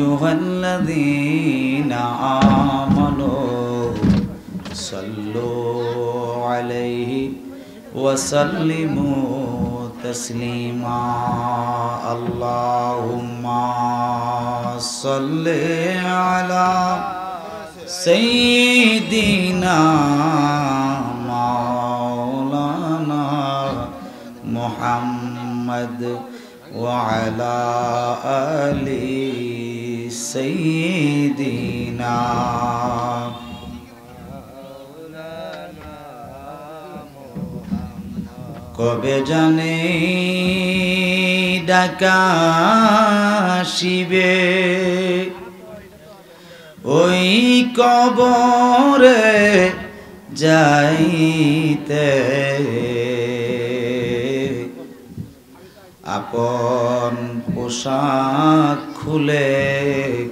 أيها الذين آمنوا صلوا عليه وسلموا تسليما. اللهم صل على سيدنا مولانا محمد وعلى آل سيدنا কবে জানে ডাকা শিবে ওই কবরে যাইতে আপন পোশাক খুলে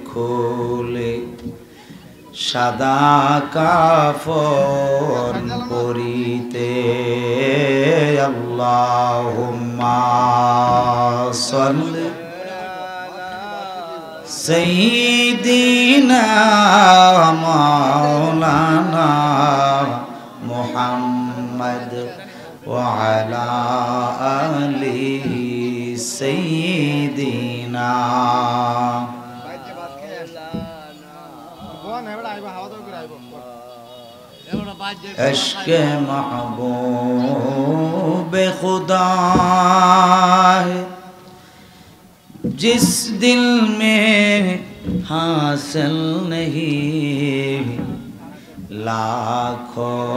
খুলে সাদা কাফন পরিতে আল্লাহুম্মা সাল্লি সাইয়্যিদিনা মাওলানা মুহাম্মদ ওয়া আলা আলি সাইয়্যিদিনা अश्क महबूब खुदा जिस दिल में हासिल नहीं, लाखों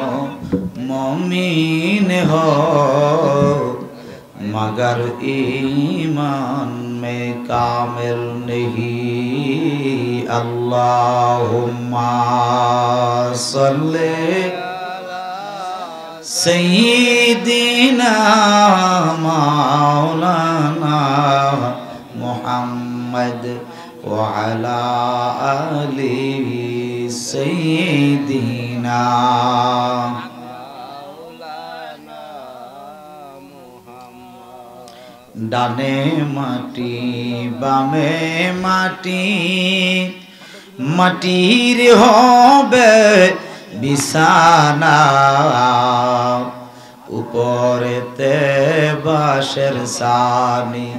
मोमीन हो, मगर ईमान में कामिल नहीं। Allahumma salli Sayyidina Maulana Muhammad wa ala alihi Sayyidina ডানে মাটি বামে মাটি মাটির হবে বিছানা। উপরেতে বাঁশের সানি,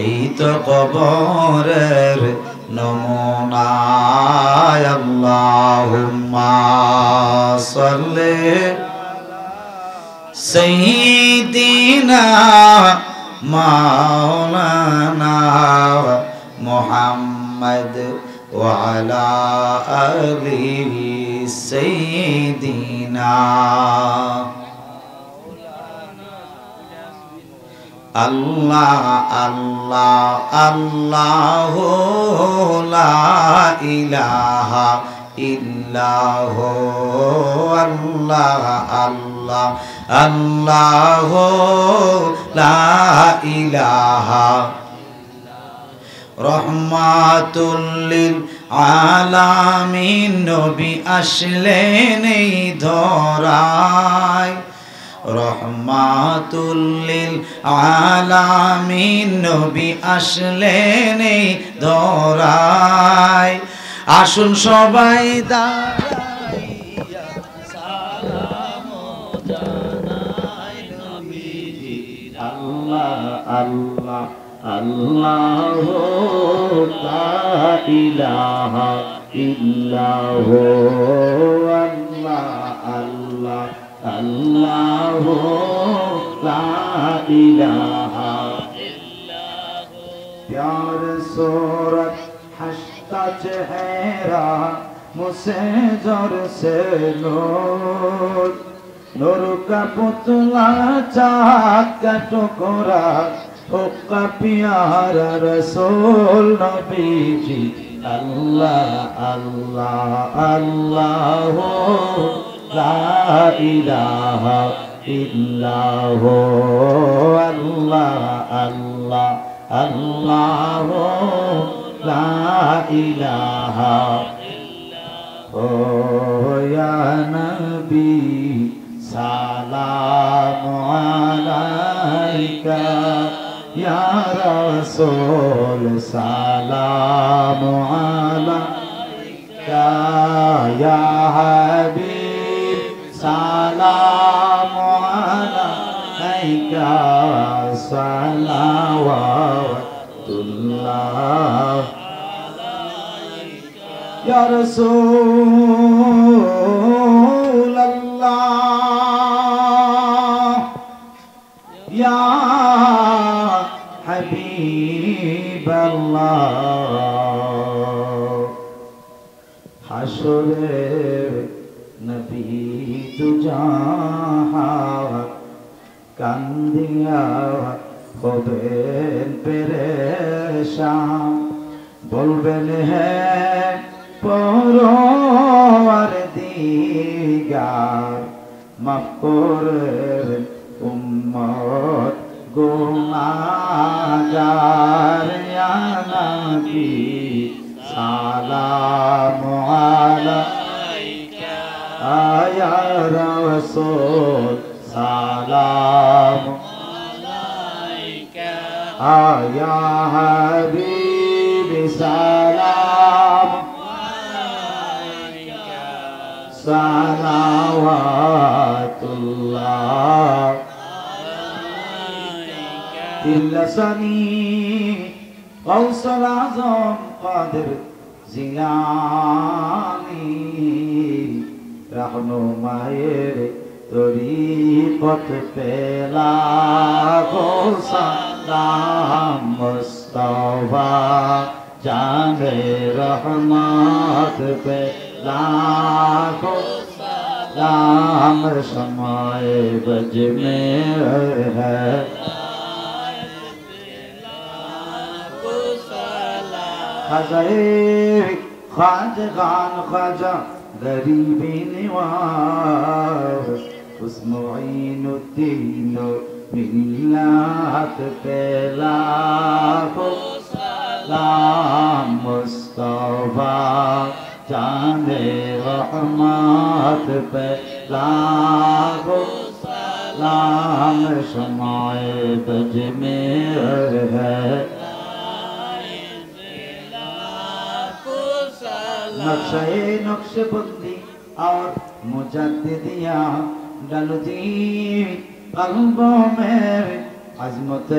এই তো কবরের নমুনা আল্লাহুম্মা সাল্লি সাইয়্যিদিনা মাওলানা মুহাম্মদ وعلى آله سيدنا আল্লাহ আল্লাহ আল্লাহ লা ইলাহা ইল্লাহ আল্লাহ আল্লাহ আল্লাহ লা ইলাহা রহমাতুল্লিল আলামিন, নবী আসলেন এই ধরায়। রহমাতুল্লিল আলামিন, নবী আসলেন এই ধরায়। আসুন সবাই সালাম জানাই নবীজি আল্লাহ ইলাহা ইল্লাহ আল্লাহ আল্লাহ আল্লাহ ইলাহা প্যার সোরত হসতা চেহারা মুসে জর সে নূর কা পুতলা চাঁদ কা টুকরা হোকা পিয়ারা রসোল নবীজি, আল্লাহ আল্লাহ আল্লাহ ইলাহ ইল্লাহ, আল্লাহ আল্লাহ আল্লাহ, লা ইলাহা ও ইয়া নবী, সালাম আলাইকা। Ya Rasul salam alaika Ya Habib salam alaika Salawatullah Ya Rasul আল্লাহ হাসরে নবী দুজাহা কান্দিয়া হবেন পেরেশা বলবেন হে পরওয়ার দিগার মাফ করবেন উম্মত গুনাগার ইয়া নবী সালাম আলাইকা আয়া রাসূল সালাম আয়া হাবিবি সালাম সালাওয়াতুল্লাহ তিল্লাসানি কৌশল আজম কাদের জিলানি? রহনুমায়ের তরিকত পেলা গোসালাম মুস্তফা, জানে রহমত পেলা গোসালাম সময় বজ में है خزيك خادق عن خجا غريب نوار حسن عين الدين ملة اختلاف سلام مصطفى جان رحمت پہلاو سلام شمع بجمیر ہے নকশায়ে নকশবন্দি और মুজাদ্দিদিয়া ডালুজি কলব মেরে আজমত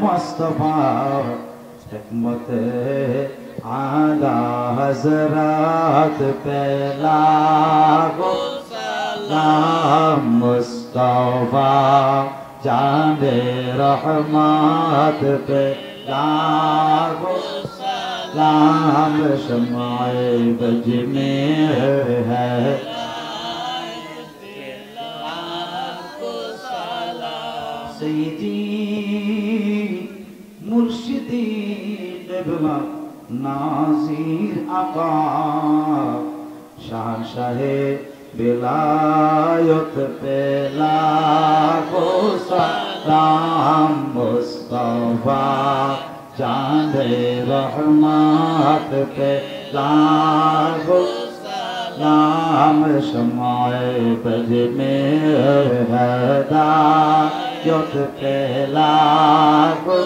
মুস্তফা, হিকমত আলা হযরত পেলা গো সালাম মুস্তফা, জানে রহমত পেলা গো राम समाए बज में है। सईदी मुर्शिदी नाजीर आका। शान शाहे पेला को मुस्तफ़ा। चांद रहमत पे लागो नाम समाए बज में हदायत पे लागो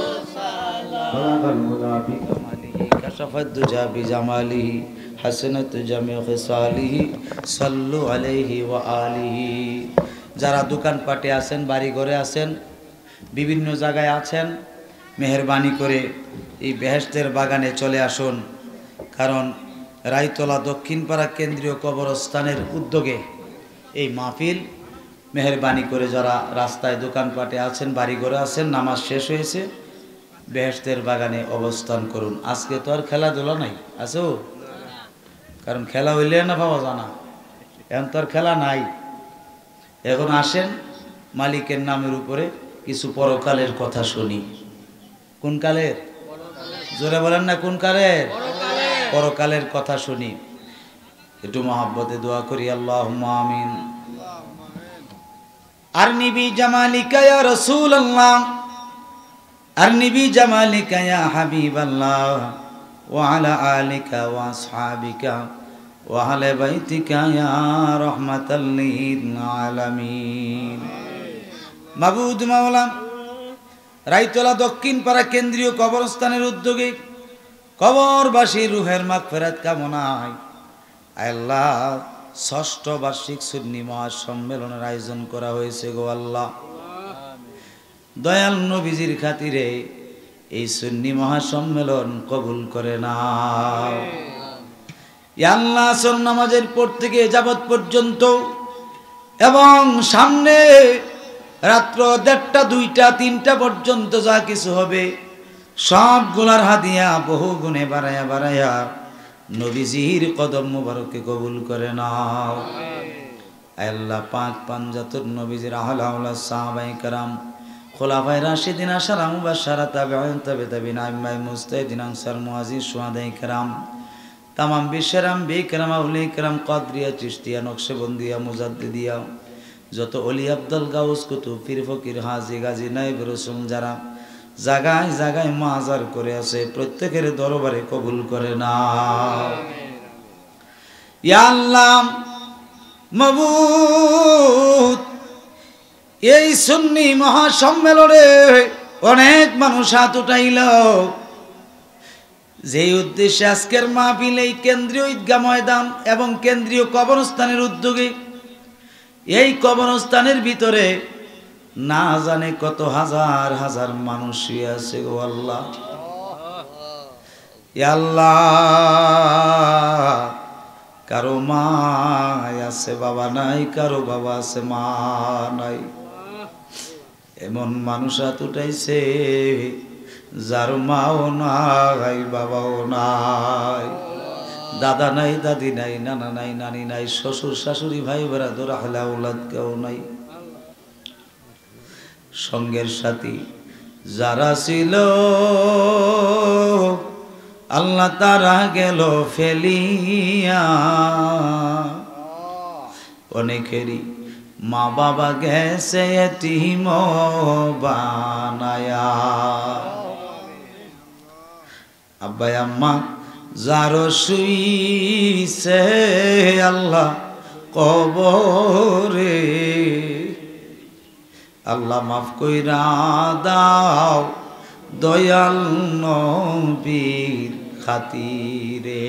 बलगल मुलाबी कमाली कशफत दुजा बिजमाली हसनत जमे खिसालिही सल्लु আলাইহি ওয়া আলিহি যারা দোকানপাটে আছেন বাড়ি ঘরে আছেন বিভিন্ন জায়গায় আছেন মেহরবানি করে এই বেহেস্তের বাগানে চলে আসুন। কারণ রায়তলা দক্ষিণপাড়া কেন্দ্রীয় কবরস্থানের উদ্যোগে এই মাহফিল মেহরবানি করে যারা রাস্তায় দোকানপাটে আছেন, বাড়িঘরে আছেন, নামাজ শেষ হয়েছে বেহেস্তের বাগানে অবস্থান করুন। আজকে তো আর খেলাধুলা নাই, আছো কারণ খেলা হইলে না পাওয়া জানা এখন তো আর খেলা নাই। এখন আসেন, মালিকের নামের উপরে কিছু পরকালের কথা শুনি। কোন কালের? জোরে বলেন না কোন কালের? পরকালের কথা শুনি। একটু মহাব্বতে দোয়া করি আল্লাহ আমিন। আর নিবি জামালিকায়া রসুল আল্লাহ আর নিবি জামালিকায়া হাবিব আল্লাহ ওয়ালা আলিকা ওয়া আসহাবিকা। ওয়ালে আলা বাইতিকা ইয়া রাহমাতাল আলামিন। মাবুদ মাওলানা। রাইতলা দক্ষিণ পাড়া কেন্দ্রীয় কবরস্থানের উদ্যোগে কবরবাসী রুহের মাগ ফেরাত কামনায় আল্লাহ ষষ্ঠ বার্ষিক সুন্নি মহাসম্মেলনের আয়োজন করা হয়েছে গো আল্লাহ। দয়াল নবীজির খাতিরে এই সুন্নি মহাসম্মেলন কবুল করে না আল্লাহ নামাজের পর থেকে যাবৎ পর্যন্ত এবং সামনে রাত্র দেড়টা, দুইটা, তিনটা পর্যন্ত যা কিছু হবে, সবগুলার হাদিয়া বহু গুণে বাড়াইয়া বাড়াইয়া নবীজির কদম মুবারককে কবুল করে নাও। আল্লাহ পাক পাঞ্জাতুর নবীজির আহলা আহলা সাহাবাই কারাম খোলাফাই রাশিদিন, আশারা মুবাশশারা তাবিউন তাবে তাবিন আইম্মাই মুস্তাহিদিন আনসার মুআজিজ সুহাদাই কারাম, তামাম বিশ্বের আম্বি কেরাম আউলি কেরাম, কদরিয়া চিস্তিয়া নকশেবন্দিয়া, মুজাদ্দিদিয়া যত অলি আব্দুল গাউস, কুতুব পীর ফকির, হাজি গাজী নাইব রসুল যারা জাগায় জাগায় মাজার করে আছে, প্রত্যেকের দরবারে কবুল করে না। ইয়া আল্লাহ মবুত এই সুন্নি মহাসম্মেলনে অনেক মানুষ হাত উঠাইল। যে উদ্দেশ্যে আজকের মাহফিল এই কেন্দ্রীয় ঈদগা ময়দান এবং কেন্দ্রীয় কবরস্থানের উদ্যোগে এই কবরস্থানের ভিতরে না জানে কত হাজার হাজার মানুষ আছে গো আল্লাহ। আল্লাহ, কারও মা আছে, বাবা নাই, কারও বাবা আছে, মা নাই। এমন মানুষ হাত উঠাইছে, যার মাও নাই, বাবাও নাই। দাদা নাই, দাদি নাই, নানা নাই, নানি নাই, শ্বশুর, শাশুড়ি, ভাই বেড়া দোরা হলে ওলাদ কেউ নাই। সঙ্গের সাথী যারা ছিল, আল্লাহ তারা গেল ফেলিয়া। অনেকেরই মা বাবা গেছে এটিম বানায়া। আব্বাই, আম্মা যার শুইছে আল্লাহ কবরে। আল্লাহ মাফ কইরা দাও দয়াল নবীর খাতিরে।